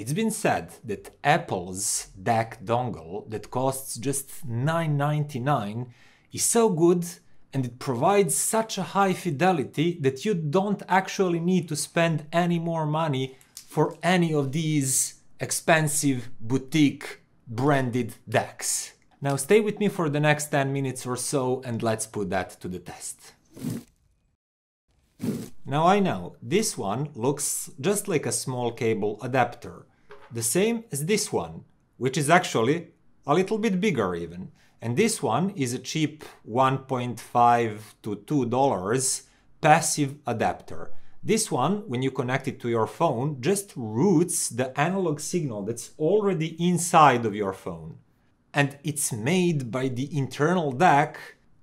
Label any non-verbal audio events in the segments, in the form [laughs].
It's been said that Apple's DAC dongle that costs just $9.99 is so good and it provides such a high fidelity that you don't actually need to spend any more money for any of these expensive boutique branded DACs. Now stay with me for the next 10 minutes or so and let's put that to the test. Now I know, this one looks just like a small cable adapter, the same as this one, which is actually a little bit bigger even. And this one is a cheap 1.5 to 2 dollars passive adapter. This one, when you connect it to your phone, just routes the analog signal that's already inside of your phone. And it's made by the internal DAC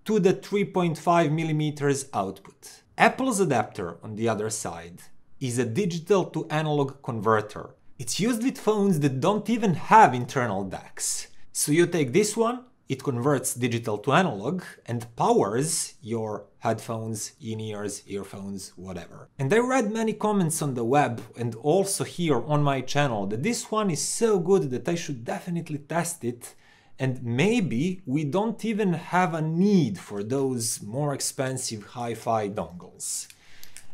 to the 3.5 millimeters output. Apple's adapter, on the other side, is a digital to analog converter. It's used with phones that don't even have internal DACs. So you take this one, it converts digital to analog and powers your headphones, in-ears, earphones, whatever. And I read many comments on the web and also here on my channel that this one is so good that I should definitely test it and maybe we don't even have a need for those more expensive hi-fi dongles.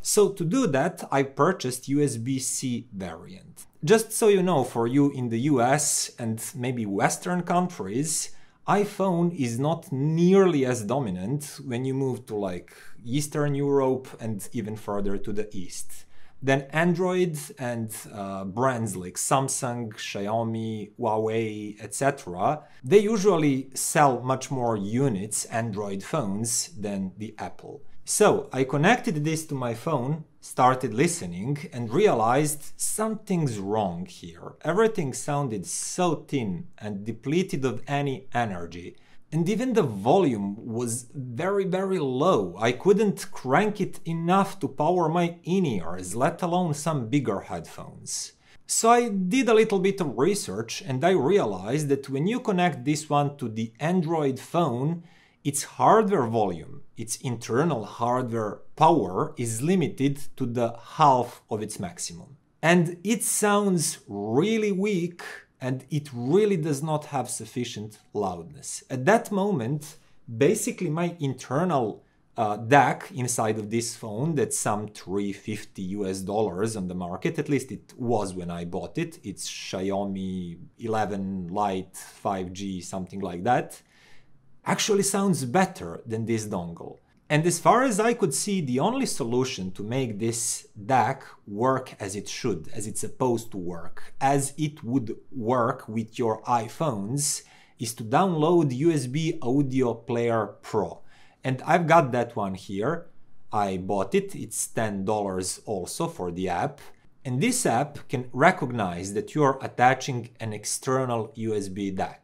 So to do that, I purchased USB-C variant. Just so you know, for you in the US and maybe Western countries, iPhone is not nearly as dominant when you move to like Eastern Europe and even further to the East. Then Android and uh, brands like Samsung, Xiaomi, Huawei, etc., they usually sell much more units, Android phones, than the Apple. So I connected this to my phone, started listening, and realized something's wrong here. Everything sounded so thin and depleted of any energy and even the volume was very very low. I couldn't crank it enough to power my in-ears, let alone some bigger headphones. So I did a little bit of research and I realized that when you connect this one to the Android phone, its hardware volume, its internal hardware power is limited to the half of its maximum. And it sounds really weak and it really does not have sufficient loudness. At that moment, basically my internal uh, DAC inside of this phone that's some 350 US dollars on the market, at least it was when I bought it. It's Xiaomi 11 Lite 5G, something like that. Actually sounds better than this dongle. And as far as I could see, the only solution to make this DAC work as it should, as it's supposed to work, as it would work with your iPhones, is to download USB Audio Player Pro. And I've got that one here. I bought it, it's $10 also for the app. And this app can recognize that you're attaching an external USB DAC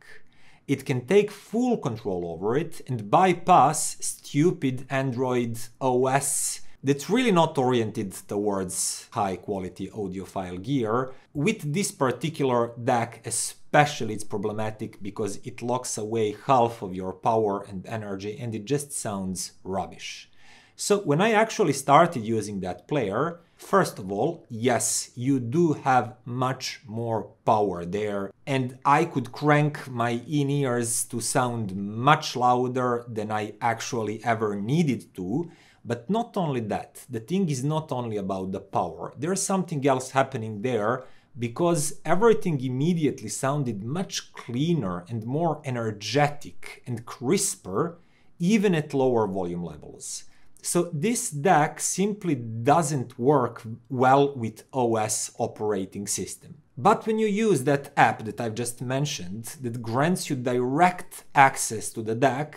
it can take full control over it and bypass stupid Android OS that's really not oriented towards high quality audiophile gear. With this particular DAC especially it's problematic because it locks away half of your power and energy and it just sounds rubbish. So when I actually started using that player, First of all, yes, you do have much more power there, and I could crank my in ears to sound much louder than I actually ever needed to. But not only that, the thing is not only about the power, there's something else happening there because everything immediately sounded much cleaner and more energetic and crisper, even at lower volume levels. So this DAC simply doesn't work well with OS operating system. But when you use that app that I've just mentioned that grants you direct access to the DAC,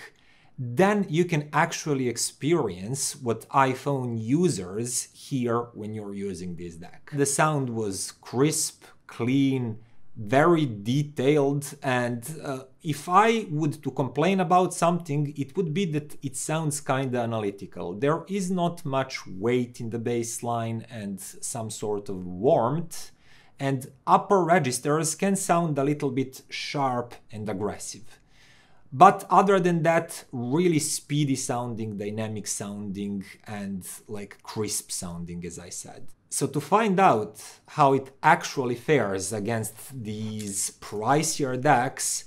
then you can actually experience what iPhone users hear when you're using this DAC. The sound was crisp, clean, very detailed and uh, if i would to complain about something it would be that it sounds kind of analytical. There is not much weight in the bass line and some sort of warmth and upper registers can sound a little bit sharp and aggressive But other than that, really speedy sounding, dynamic sounding, and like crisp sounding, as I said. So to find out how it actually fares against these pricier DACs,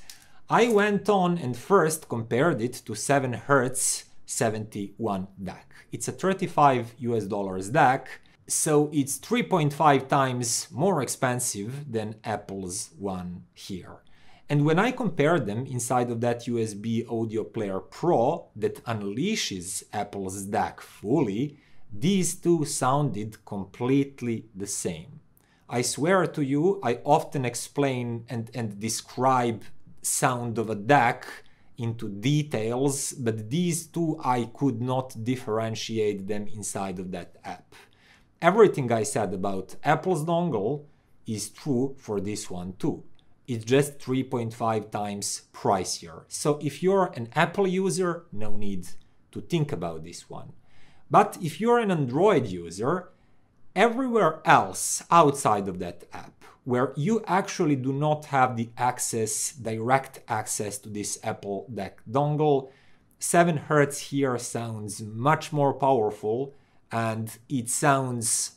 I went on and first compared it to 7Hz 71 DAC. It's a 35 US dollars DAC, so it's 3.5 times more expensive than Apple's one here. And when I compared them inside of that USB Audio Player Pro that unleashes Apple's DAC fully, these two sounded completely the same. I swear to you, I often explain and, and describe sound of a DAC into details, but these two I could not differentiate them inside of that app. Everything I said about Apple's dongle is true for this one too it's just 3.5 times pricier. So if you're an Apple user, no need to think about this one. But if you're an Android user, everywhere else outside of that app, where you actually do not have the access, direct access to this Apple DAC dongle, 7Hz here sounds much more powerful and it sounds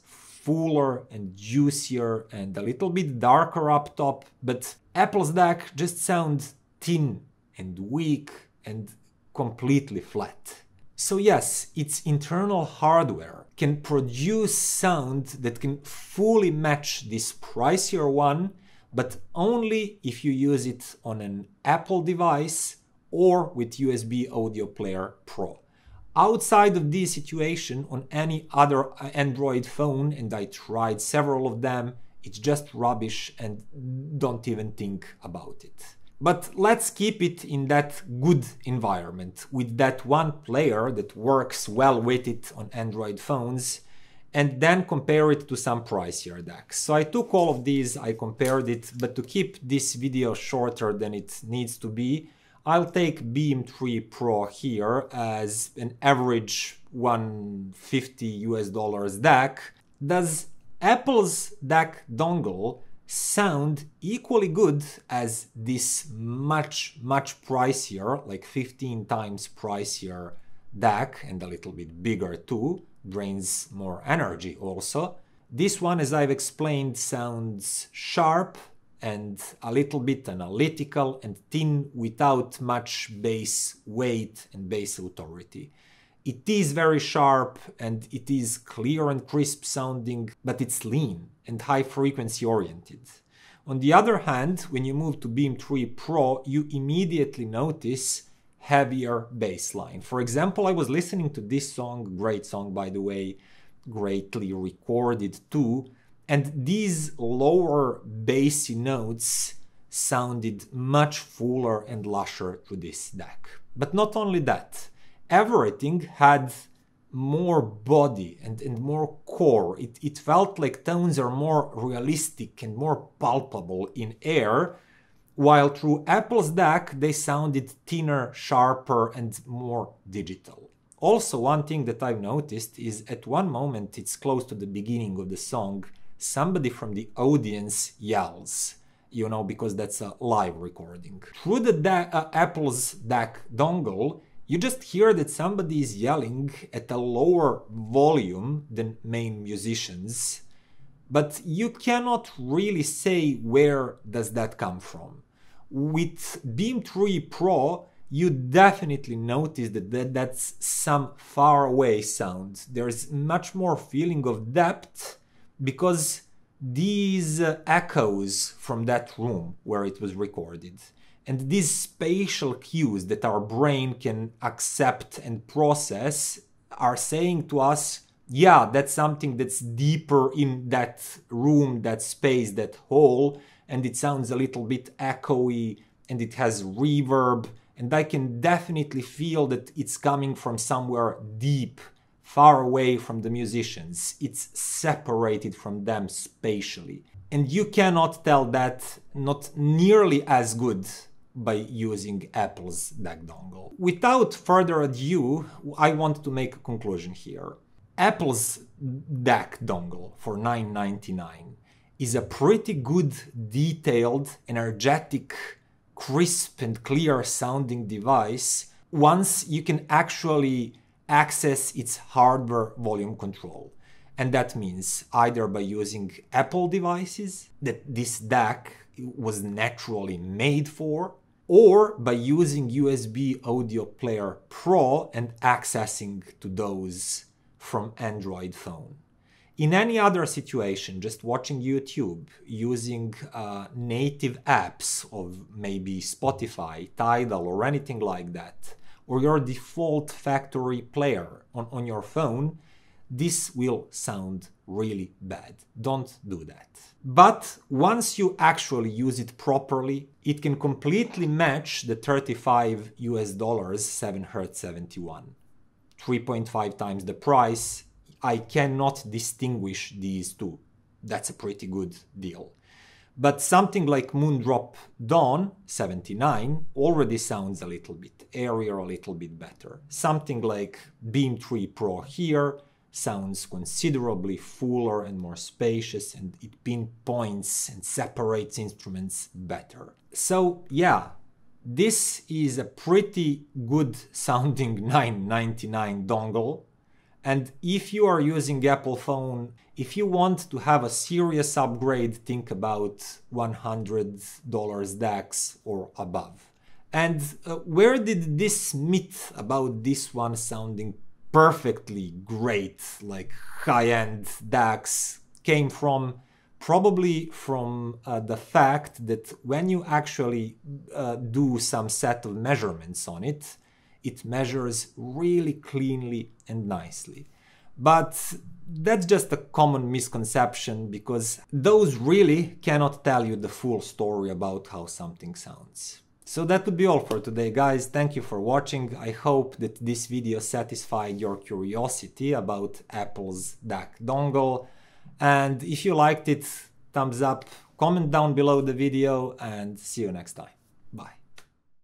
fuller and juicier and a little bit darker up top, but Apple's DAC just sounds thin and weak and completely flat. So yes, its internal hardware can produce sound that can fully match this pricier one, but only if you use it on an Apple device or with USB Audio Player Pro outside of this situation on any other uh, Android phone, and I tried several of them, it's just rubbish and don't even think about it. But let's keep it in that good environment with that one player that works well with it on Android phones and then compare it to some pricier DACs. So I took all of these, I compared it, but to keep this video shorter than it needs to be, I'll take Beam 3 Pro here as an average 150 US dollars DAC. Does Apple's DAC dongle sound equally good as this much, much pricier, like 15 times pricier DAC and a little bit bigger too, drains more energy also. This one, as I've explained, sounds sharp, and a little bit analytical and thin without much bass weight and bass authority. It is very sharp and it is clear and crisp sounding, but it's lean and high frequency oriented. On the other hand, when you move to Beam 3 Pro, you immediately notice heavier bass line. For example, I was listening to this song, great song by the way, greatly recorded too, and these lower bassy notes sounded much fuller and lusher to this DAC. But not only that, everything had more body and, and more core. It, it felt like tones are more realistic and more palpable in air, while through Apple's DAC they sounded thinner, sharper, and more digital. Also, one thing that I've noticed is at one moment it's close to the beginning of the song, somebody from the audience yells you know, because that's a live recording. Through the uh, Apple's DAC dongle, you just hear that somebody is yelling at a lower volume than main musicians, but you cannot really say where does that come from. With Beam 3 Pro, you definitely notice that, that that's some far away sound. There's much more feeling of depth because these uh, echoes from that room where it was recorded and these spatial cues that our brain can accept and process are saying to us yeah that's something that's deeper in that room that space that hole and it sounds a little bit echoey and it has reverb. And i can definitely feel that it's coming from somewhere deep far away from the musicians. It's separated from them spatially. And you cannot tell that not nearly as good by using Apple's DAC dongle. Without further ado, I want to make a conclusion here. Apple's DAC dongle for $9.99 is a pretty good, detailed, energetic crisp and clear sounding device once you can actually access its hardware volume control. And that means either by using Apple devices that this DAC was naturally made for, or by using USB Audio Player Pro and accessing to those from Android phone. In any other situation, just watching YouTube, using uh, native apps of maybe Spotify, Tidal, or anything like that, or your default factory player on, on your phone, this will sound really bad. Don't do that. But once you actually use it properly, it can completely match the 35 US dollars 7 Hertz 71. 3.5 times the price. I cannot distinguish these two. That's a pretty good deal. But something like Moondrop Dawn 79 already sounds a little bit airier, a little bit better. Something like Beam 3 Pro here sounds considerably fuller and more spacious and it pinpoints and separates instruments better. So yeah, this is a pretty good sounding [laughs] 999 dongle and if you are using Apple phone, if you want to have a serious upgrade, think about $100 DACs or above. And uh, where did this myth about this one sounding perfectly great, like high-end DACs came from? Probably from uh, the fact that when you actually uh, do some set of measurements on it, it measures really cleanly and nicely. But that's just a common misconception because those really cannot tell you the full story about how something sounds. So that would be all for today guys, thank you for watching, I hope that this video satisfied your curiosity about Apple's DAC dongle and if you liked it, thumbs up, comment down below the video and see you next time.